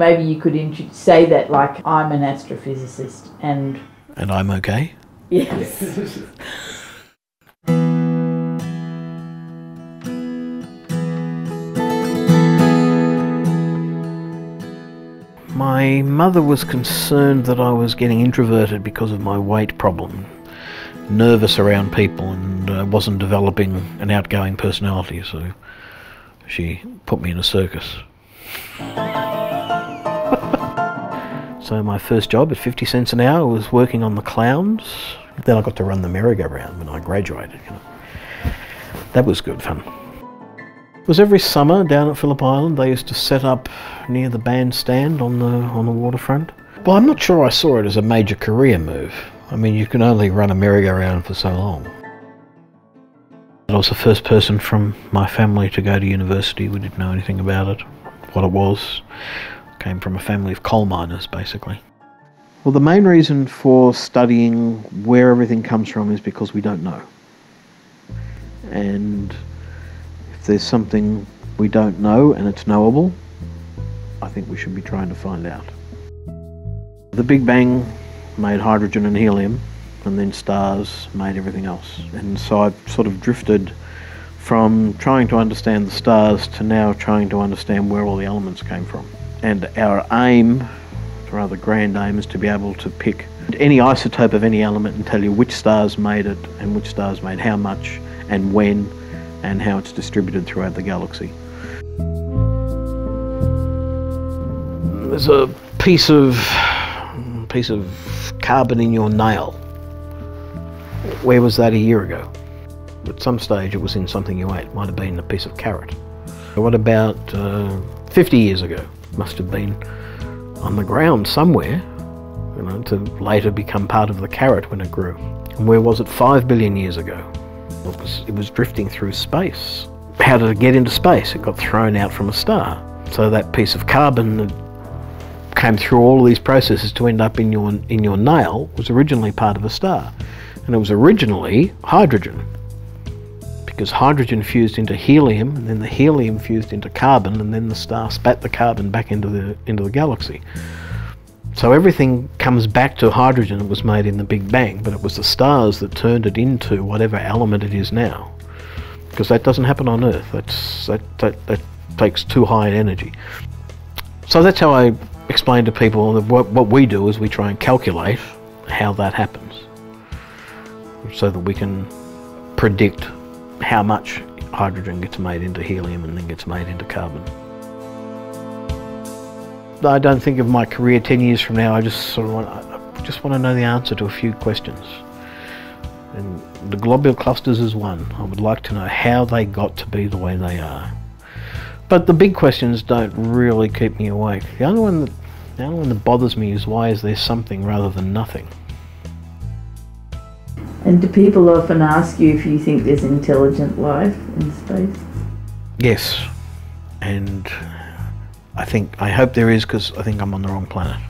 Maybe you could int- say that like I'm an astrophysicist and And I'm okay. yes. My mother was concerned that I was getting introverted because of my weight problem, nervous around people, and uh, wasn't developing an outgoing personality, so she put me in a circus. So my first job at 50 cents an hour was working on the clowns. Then I got to run the merry-go-round when I graduated. You know. That was good fun. It was every summer down at Phillip Island. They used to set up near the bandstand on the on the waterfront. Well, I'm not sure I saw it as a major career move. I mean, you can only run a merry-go-round for so long. I was the first person from my family to go to university. We didn't know anything about it, what it was. Came from a family of coal miners, basically. Well, the main reason for studying where everything comes from is because we don't know. And if there's something we don't know and it's knowable, I think we should be trying to find out. The Big Bang made hydrogen and helium, and then stars made everything else. And so I've sort of drifted from trying to understand the stars to now trying to understand where all the elements came from. And our aim, rather grand aim, is to be able to pick any isotope of any element and tell you which stars made it and which stars made how much and when and how it's distributed throughout the galaxy. There's a piece of piece of carbon in your nail. Where was that a year ago? At some stage it was in something you ate. Might have been a piece of carrot. What about uh, 50 years ago? Must have been on the ground somewhere, you know, to later become part of the carrot when it grew. And where was it five billion years ago? It was, it was drifting through space. How did it get into space? It got thrown out from a star. So that piece of carbon that came through all of these processes to end up in your in your nail was originally part of a star, and it was originally hydrogen. Because hydrogen fused into helium, and then the helium fused into carbon, and then the star spat the carbon back into the into the galaxy. So everything comes back to hydrogen that was made in the Big Bang, but it was the stars that turned it into whatever element it is now. Because that doesn't happen on Earth. That's that, that, that takes too high an energy. So that's how I explain to people that what, what we do is we try and calculate how that happens so that we can predict how much hydrogen gets made into helium and then gets made into carbon. I don't think of my career 10 years from now, I just sort of want, I just want to know the answer to a few questions. And the globular clusters is one. I would like to know how they got to be the way they are. But the big questions don't really keep me awake. The only one that, the only one that bothers me is why is there something rather than nothing? And do people often ask you if you think there's intelligent life in space? Yes. And I think, I hope there is because I think I'm on the wrong planet.